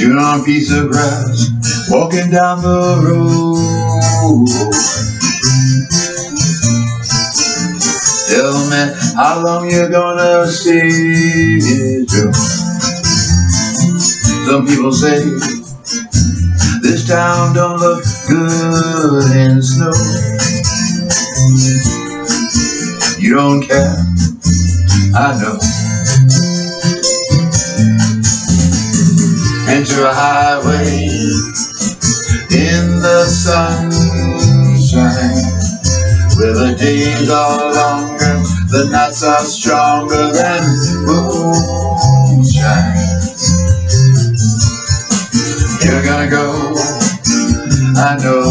chewing on a piece of grass, walking down the road. Tell me how long you gonna stay here, Some people say this town don't look good in snow. You don't care, I know. Ventura Highway in the sunshine. Where the days are longer, the nights are stronger than moonshine. You're gonna go, I know.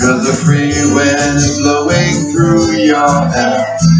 Cause the free wind is blowing through your head.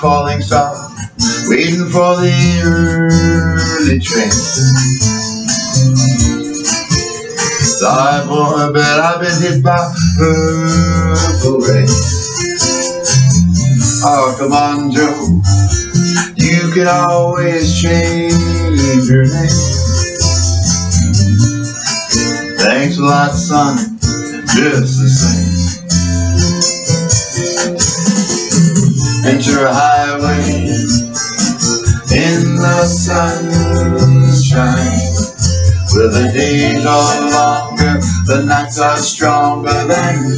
falling star, waiting for the early train. Sorry, boy, but I've been hit by purple rain. Oh, come on, Joe, you can always change your name. Thanks a lot, son, just the same. Ventura Highway in the sunshine. Where the days are longer, the nights are stronger than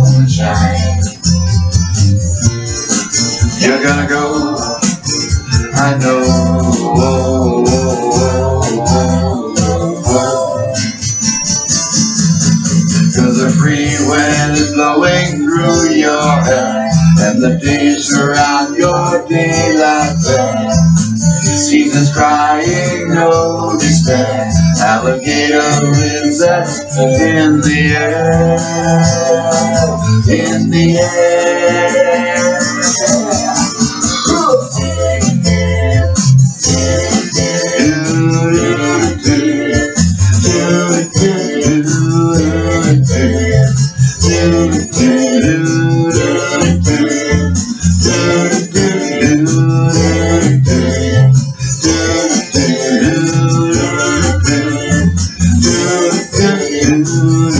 moonshine. You're gonna go, I know. Cause the free wind is blowing through your hair and the days around your daylight bed. Seasons crying, no despair, alligator insects in the air, in the air. do, do, do, do, do, do, do. friends.